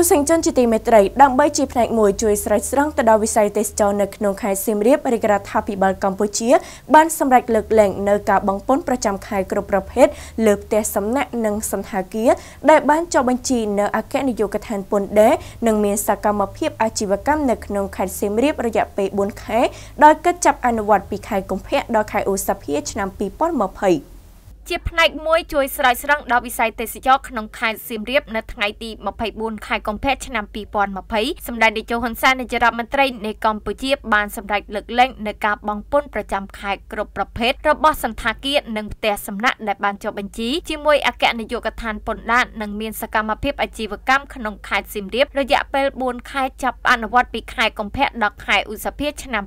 ទស្សនិកជនជាទីមេត្រីដើម្បីជាផ្នែកមួយជួយស្រោចស្រង់ទៅដល់វិស័យទេសចរនៅក្នុងខេត្តសៀមរាបរាជរដ្ឋាភិបាលកម្ពុជាបានសម្រេចលើកលែងនៅការបង់ពន្ធប្រចាំខែគ្រប់ប្រភេទលើផ្ទះសំណាក់និងសន្តាគារដែលបានចុះបញ្ជីនៅអគ្គនាយកដ្ឋានពន្ធដែរនិងមានសកម្មភាពអាជីវកម្មនៅក្នុងខេត្តសៀមរាបរយៈពេល4ខែដោយគិតចាប់អនុវត្តពីខែកុម្ភៈដល់ខែឧសភាឆ្នាំ2020 ជាផ្នែកមួយជួយស្រោចស្រង់ដល់វិស័យទេសចរក្នុងខេត្តសៀមរាបនៅថ្ងៃទី24ខែកុម្ភៈឆ្នាំ2020សម្ដេចនាយកហ៊ុនសែននាយករដ្ឋមន្ត្រីនៃកម្ពុជាបានសម្រេចលើកលែងនៅការបង់ពន្ធប្រចាំខែគ្រប់ប្រភេទរបស់សន្តាគារនិងផ្ទះសំណាក់ដែលបានចុះបញ្ជីជាមួយអគ្គនាយកដ្ឋានពន្ធដារនិងមានសកម្មភាពអាជីវកម្មក្នុងខេត្តសៀមរាបរយៈពេល4ខែចាប់អនុវត្តពីខែកុម្ភៈដល់ខែឧសភាឆ្នាំ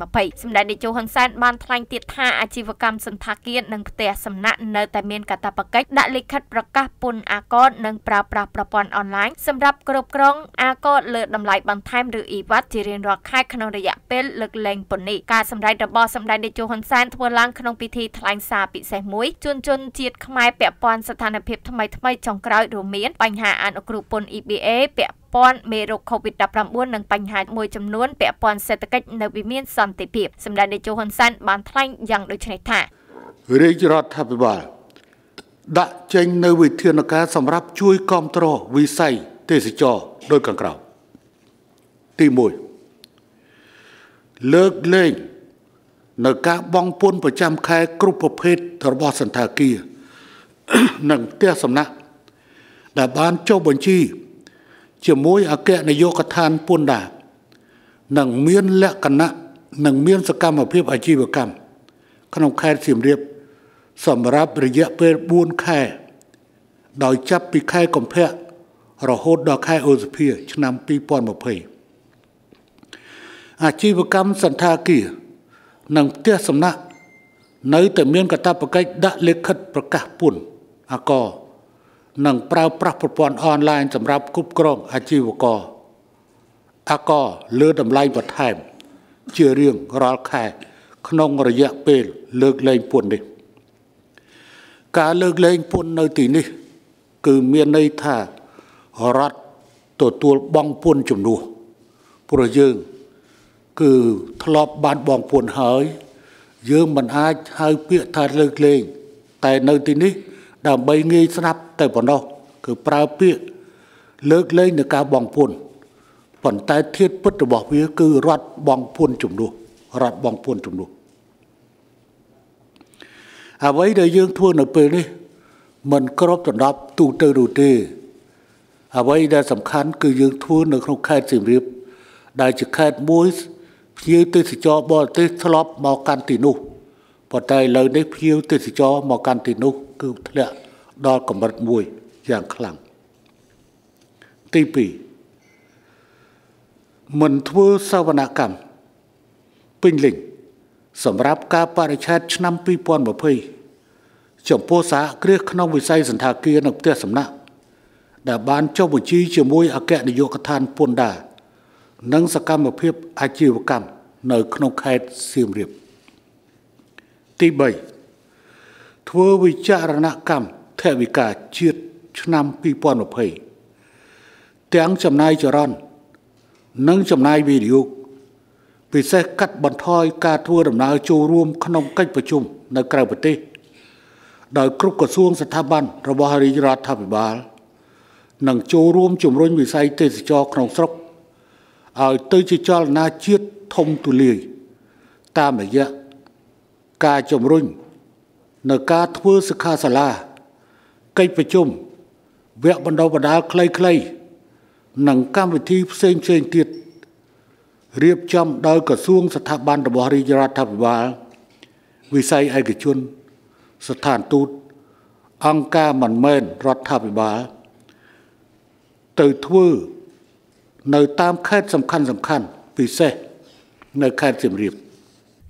2020សម្ដេចនាយកហ៊ុនសែនបានថ្លែងទៀតថាអាជីវកម្មសន្តាគារនិងផ្ទះសំណាក់នៅតែមានកាតព្វកិច្ចដាក់លិខិតប្រកាសពន្ធអាកតនិងប្រើប្រាស់ប្រព័ន្ធអនឡាញសម្រាប់គ្រប់គ្រងអាកតលើតម្លៃបន្ថែមឬអ៊ីវ៉ាត់ជារៀងរាល់ខែក្នុងរយៈពេលលើកលែងពន្ធនេះការសម្ដែងរបស់សម្ដេចនាយកហ៊ុនសែនធ្វើឡើងក្នុងពិធីថ្លែងសារពិសេសមួយជួនជន់ជាតិខ្មែរពាក់ព័ន្ធស្ថានភាពថ្មីថ្មីចុងក្រោយរួមមានបញ្ហាអនុគ្រោះពន្ធ EBA ពាក់ព័ន្ធមេរោគ COVID-19 និងបញ្ហាមួយចំនួនពាក់ព័ន្ធសេដ្ឋកិច្ចនៅវិមានសន្តិភាពសម្ដេចនាយកហ៊ុនសែនបានថ្លែងយ៉ាងដូចនេះថា រាជរដ្ឋាភិបាល ដាក់ចេញនៅវិធានការសម្រាប់ជួយគ្រប់គ្រងវិស័យទេសចរដោយខាងក្រោមទី1លើកលែងនៅការបង់ពន្ធប្រចាំខែគ្រប់ប្រភេទរបស់សន្តាគារនិងផ្ទះសំណាក់ដែលបានចុះបញ្ជី ជាមួយអគ្គនាយកដ្ឋានពន្ធដារនិងមានលក្ខណៈនិងមានសកម្មភាពអាជីវកម្មក្នុងខេត្តសៀមរាប សម្រាប់រយៈពេល4ខែ ដោយចាប់ពីខែកុម្ភៈរហូតដល់ខែឧសភា ឆ្នាំ2020អាជីវកម្មសន្តាគារនិងផ្ទះសំណាក់នៅតែមានកាតព្វកិច្ចដាក់លិខិតប្រកាសពន្ធអាករនិងប្រើប្រាស់ប្រព័ន្ធអនឡាញសម្រាប់គ្រប់គ្រងអាជីវករអាករលើតម្លៃបន្ថែម ជារៀងរាល់ខែ ក្នុងរយៈពេលលើកលែងពន្ធនេះ ការលើកលែងពន្ធនៅទីនេះ គឺមានន័យថារដ្ឋទទួលបងពន្ធជំនួសព្រោះយើង គឺធ្លាប់បានបងពន្ធហើយ យើងមិនអាចហៅពាក្យថាលើកលែងតែនៅទីនេះ ដើម្បីងាយស្ដាប់តែប៉ុណ្ណោះគឺប្រើពាក្យលើកលែងនៃការបងពន្ធប៉ុន្តែធាតពិតរបស់វា គឺរដ្ឋបងពន្ធជំនួសរដ្ឋបងពន្ធជំនួស អ្វីដែលយើងធ្វើនៅពេលនេះមិនក្របដណ្ដប់ទូទៅនោះទេអ្វីដែលសំខាន់គឺយើងធ្វើនៅក្នុងខេត្តសៀមរាបដែលជាខេត្តមួយភ្ញៀវទេសចរបរទេសធ្លាប់មកកាន់ទីនោះប៉ុន្តែឥឡូវនេះភ្ញៀវទេសចរមកកាន់ទីនោះគឺធ្លាក់ដល់កម្រិតមួយយ៉ាងខ្លាំងទី2មិនធ្វើសវនកម្មពេញលេញ សម្រាប់ការបរិច្ឆេទឆ្នាំ2020ចំពោះសហគ្រាសក្នុងវិស័យសន្តាគារនិងផ្ទះសំណាក់ដែលបានចុះបញ្ជីជាមួយអគ្គនាយកដ្ឋានពន្ធដារនិងសកម្មភាពអាជីវកម្មនៅក្នុងខេត្តសៀមរាបទី3ធ្វើវិចារណកម្មថវិកាជាតិឆ្នាំ2020ទាំងចំណាយចរន្តនិងចំណាយវិនិយោគ ពិសេសកាត់បន្ថយការធ្វើដំណើរចូលរួមក្នុងកិច្ចប្រជុំនៅក្រៅប្រទេសដោយគ្រប់ក្រសួងស្ថាប័នរបស់រាជរដ្ឋាភិបាលនិងចូលរួមជំរុញវិស័យទេសចរក្នុងស្រុកឲ្យទៅជាចលនាជាតិធំទូលាយតាមរយៈការជំរុញនៅការធ្វើសិក្ខាសាលាកិច្ចប្រជុំវគ្គបណ្ដុះបណ្ដាលខ្លីៗនិងកម្មវិធីផ្សេងផ្សេងទៀត រៀបចំដោយក្រសួងស្ថាប័នរបស់រាជរដ្ឋាភិបាលវិស័យឯកជន ស្ថានទូតអង្គការមិនមែនរដ្ឋាភិបាលទៅធ្វើនៅតាមខេត្តសំខាន់សំខាន់ពិសេសនៅខេត្តសៀមរាប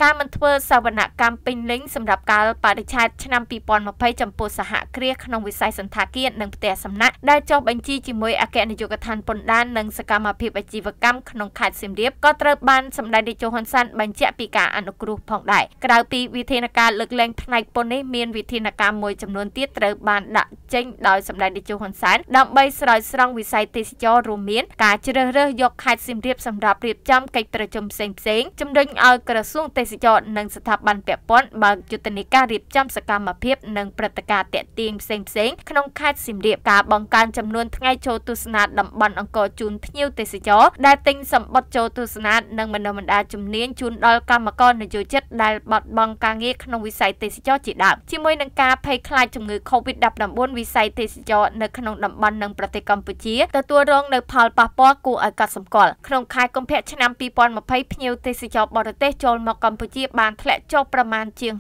ការមិនធ្វើសវនកម្មពេញលេញសម្រាប់កាលបរិច្ឆេទឆ្នាំ2020ចំពោះសហគ្រាសក្នុងវិស័យសន្តាគារនិងផ្ទះសំណាក់ដែលចុះបញ្ជីជាមួយអគ្គនាយកដ្ឋានពន្ធដារនិងសកម្មភាពអាជីវកម្មក្នុងខេត្តសៀមរាបក៏ត្រូវបានសម្ដេចនាយកហ៊ុនសែនបញ្ជាក់ពីការអនុគ្រោះផងដែរក្រៅពីវិធានការលើកលែងផ្នែកពន្ធនេះមានវិធានការមួយចំនួនទៀតត្រូវបានដាក់ចេញដោយសម្ដេចនាយកហ៊ុនសែនដើម្បីស្រោចស្រង់វិស័យទេសចររួមមានការជ្រើសរើសយកខេត្តសៀមរាបសម្រាប់រៀបចំកិច្ចប្រជុំផ្សេងផ្សេងជំរុញឲ្យក្រសួងទេសចរនិងស្ថាប័នពាក់ព័ន្ធបើកយុទ្ធនាការរៀបចំសកម្មភាពនិងព្រឹត្តិការណ៍តាក់ទាញផ្សេងផ្សេងក្នុងខេត្តសៀមរាបការបង្កើនចំនួនថ្ងៃចូលទស្សនាតំបន់អង្គរជូនភ្ញៀវទេសចរដែលទិញសម្បត្តិចូលទស្សនានិងបណ្ដុះបណ្ដាលជំនាញជូនដល់កម្មករនយោជិតដែលបាត់បង់ការងារក្នុងវិស័យទេសចរជាដើមជាមួយនឹងការភ័យខ្លាចជំងឺ Covid-19 វិស័យទេសចរនៅក្នុងតំបន់និងប្រទេសកម្ពុជាទទួលរងនៅផលប៉ះពាល់គួរឲ្យកត់សម្គាល់ក្នុងខែកុម្ភៈឆ្នាំ2020ភ្ញៀវទេសចរបរទេសចូលមកកម្ពុជាបានធ្លាក់ចុះប្រមាណជាង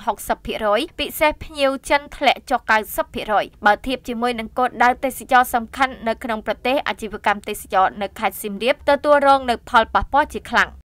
60%ពិសេសភ្ញៀវចិនធ្លាក់ចុះ90%បើធៀបជាមួយនឹងគោលដៅទេសចរសំខាន់នៅក្នុងប្រទេសអាជីវកម្មទេសចរនៅខេត្តសៀមរាបទទួលរងនៅផលប៉ះពាល់ជាខ្លាំង